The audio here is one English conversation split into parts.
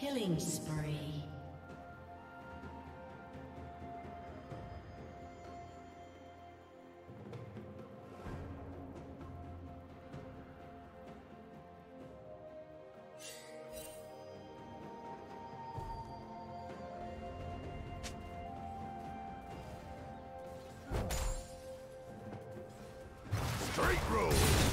Killing spree. Straight road.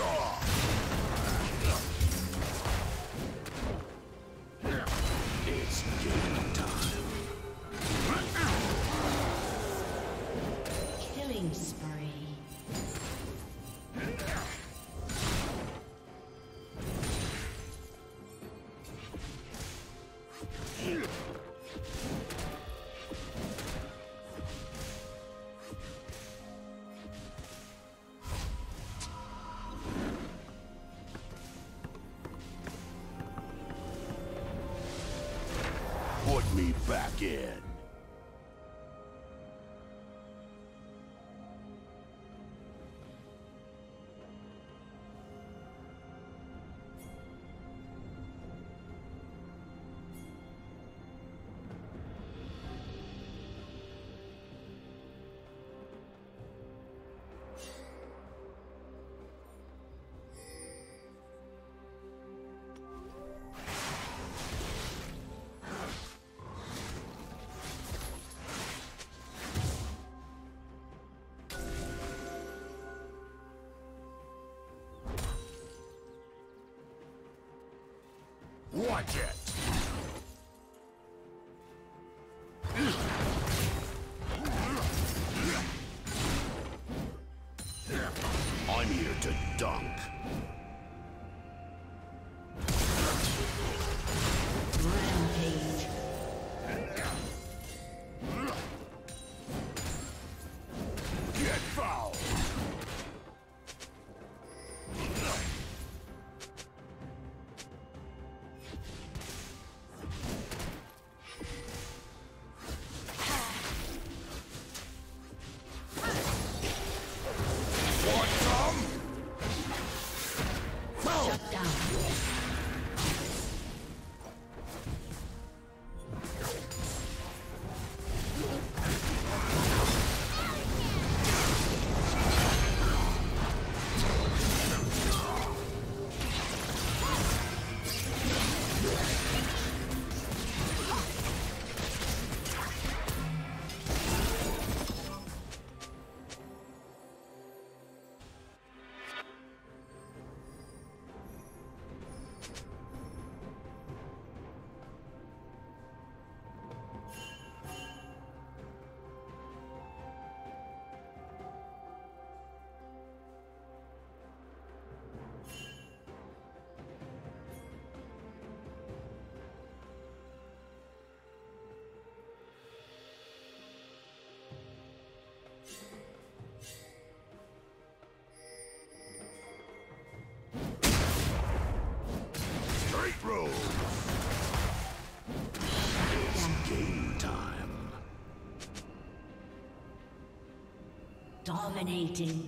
Off. Back in. Watch it! Dominating.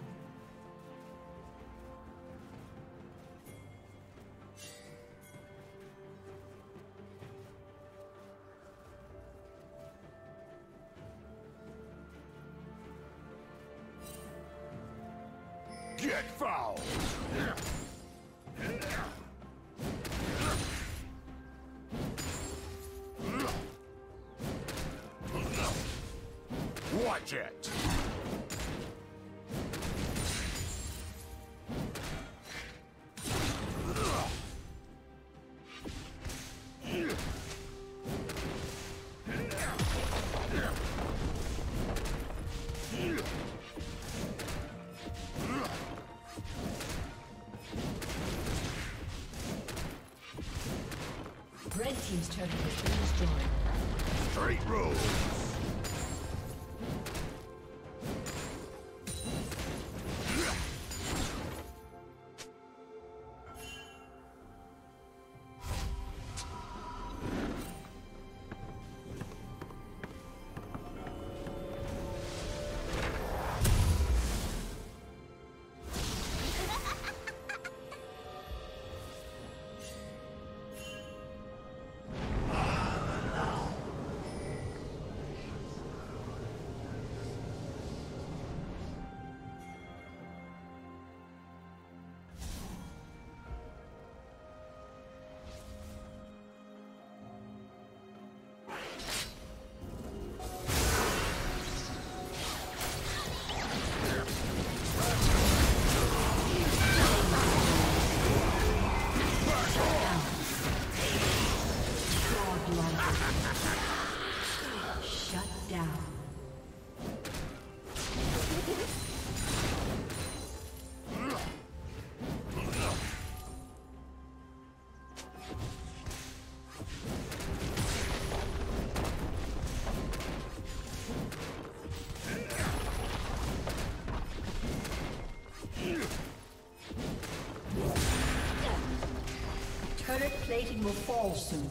Red team's turret has been destroyed. Straight road! Will fall soon.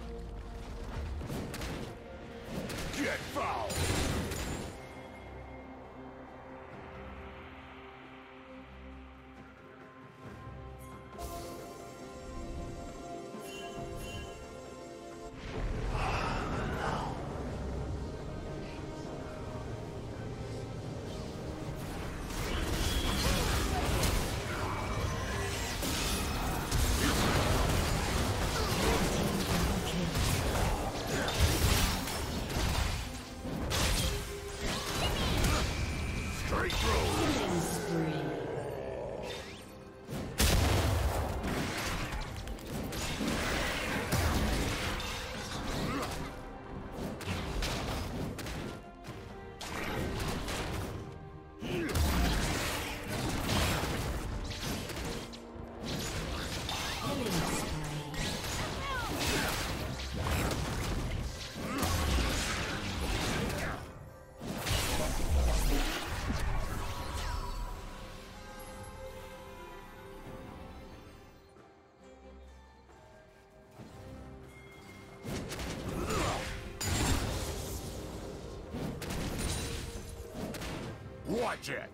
It!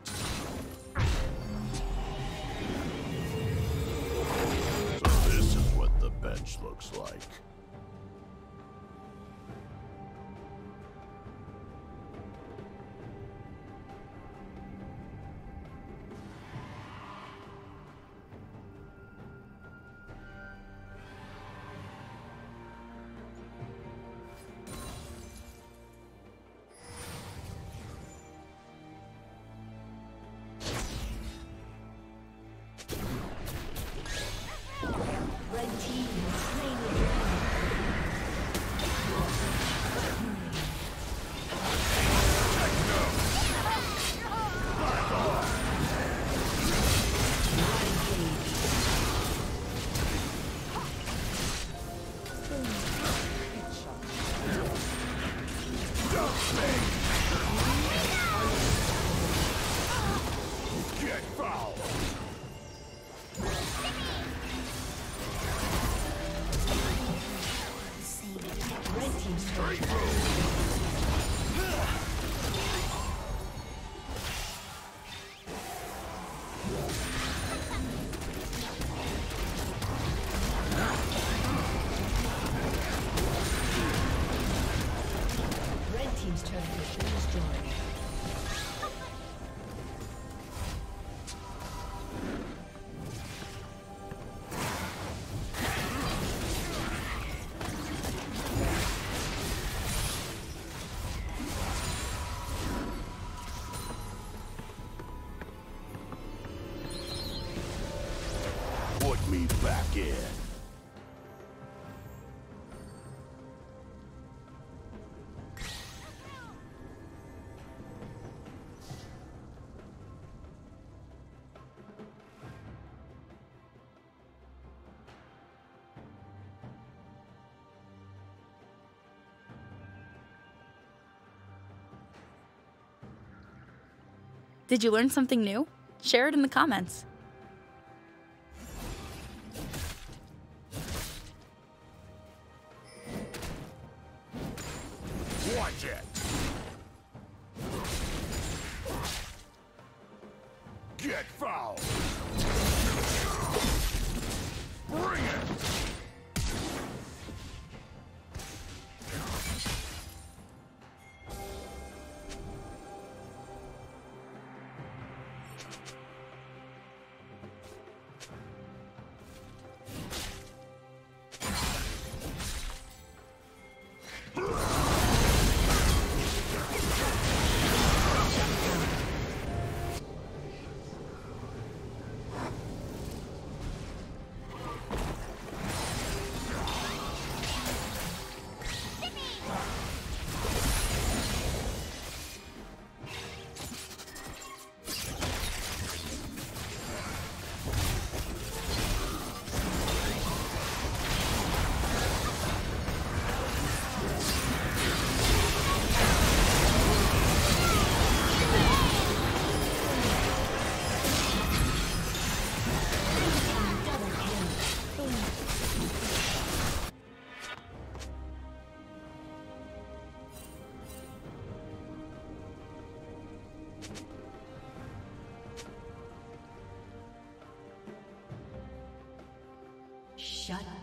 Did you learn something new? Share it in the comments. Watch it!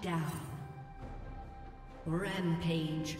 Down. Rampage.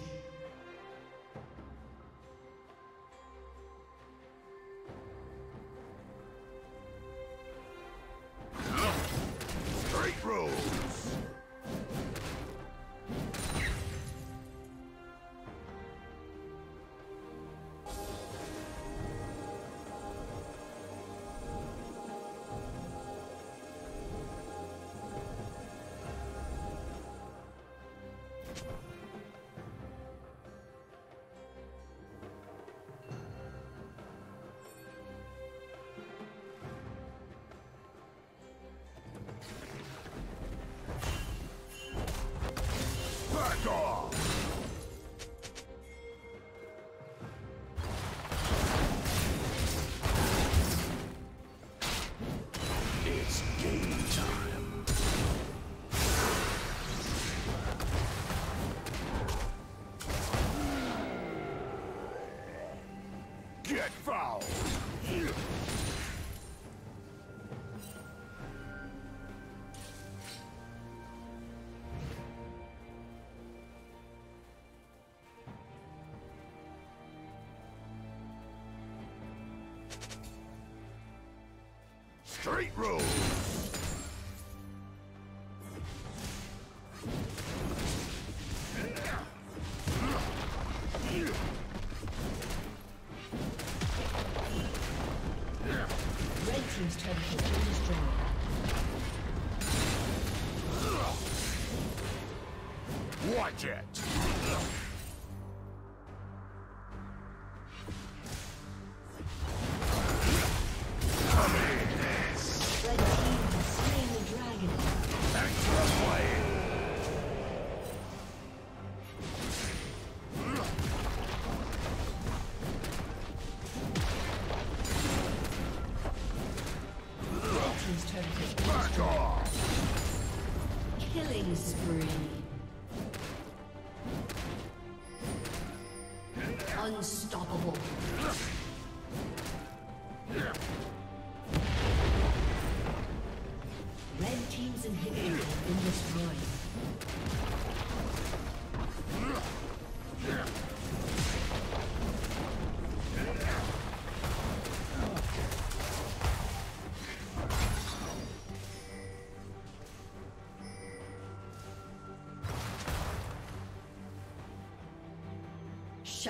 Get foul! Straight road. Team's turret has been destroyed. Watch it.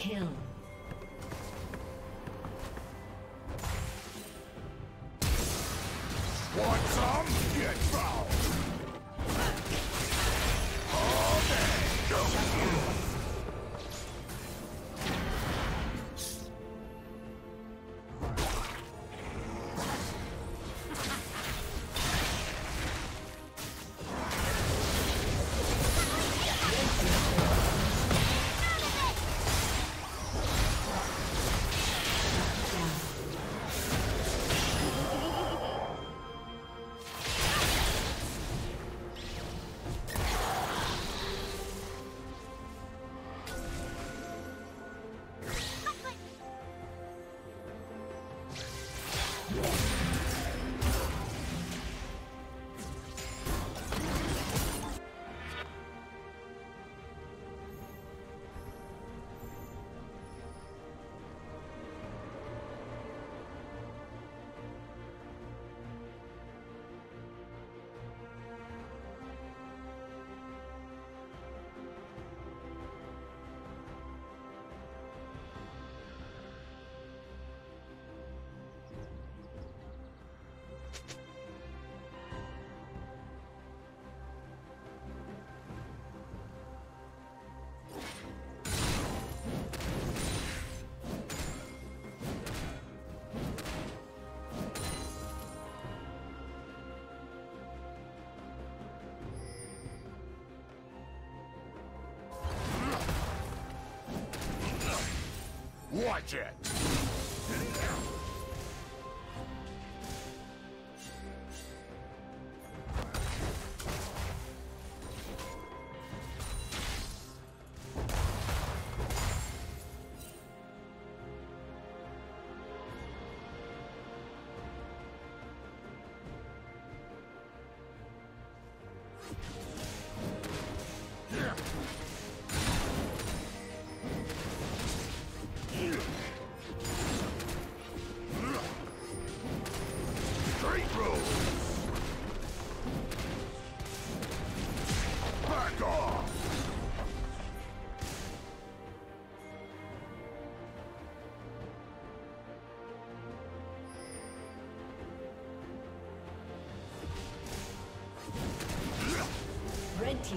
Kill. Want some? Get foul. All day. Watch it!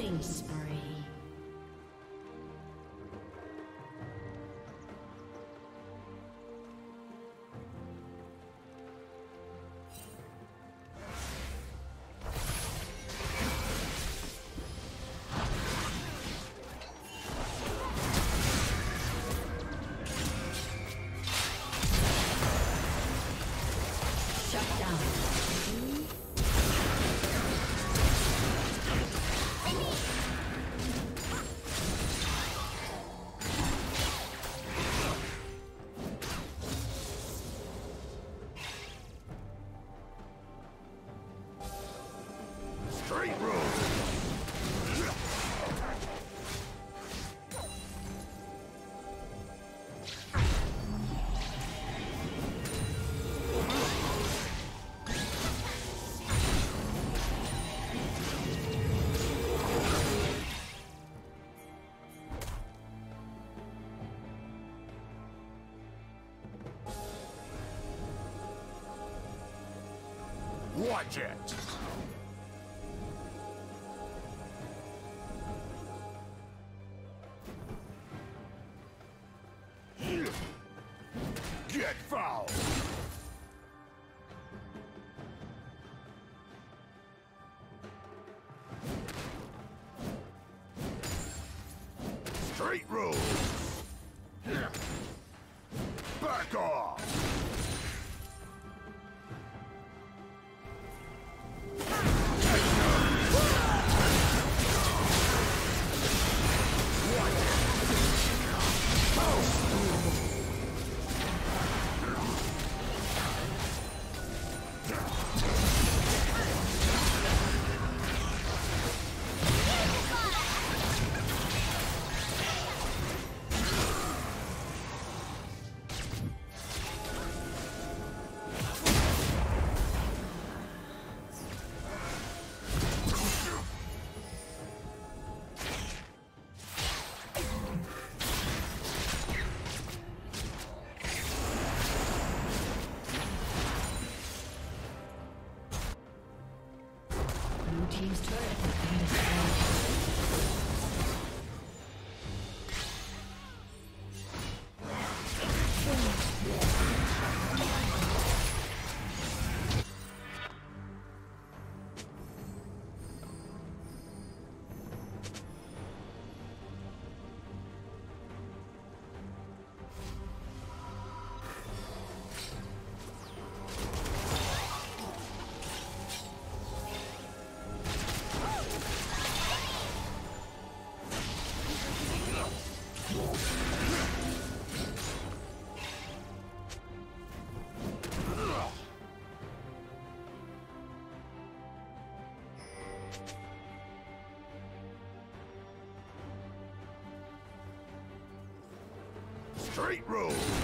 Killing spree. It! Get foul! Straight rules! Back off! Straight roads.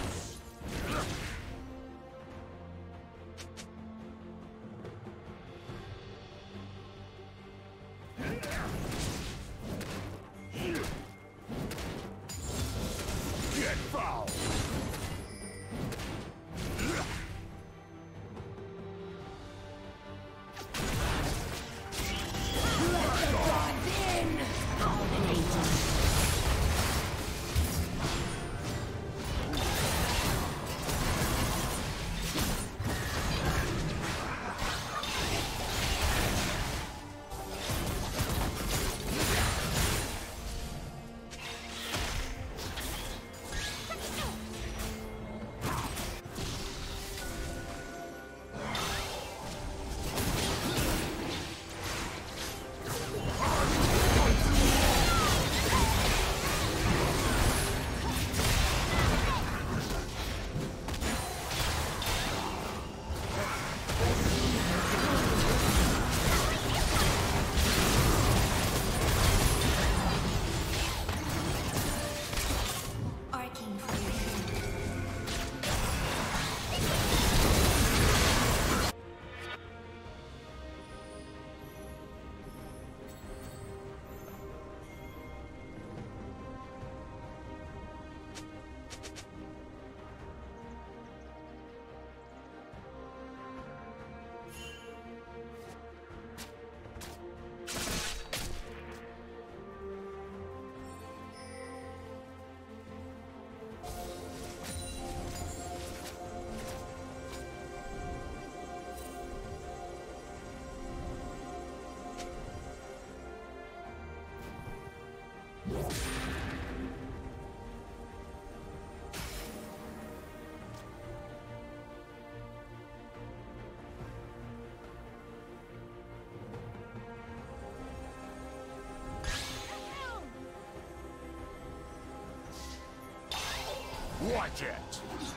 Watch it.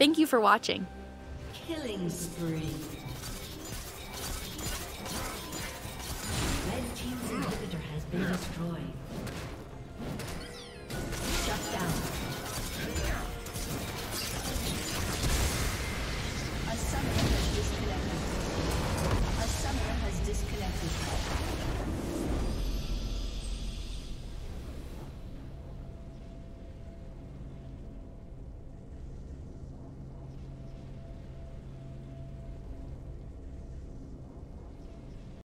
Thank you for watching. Killing spree.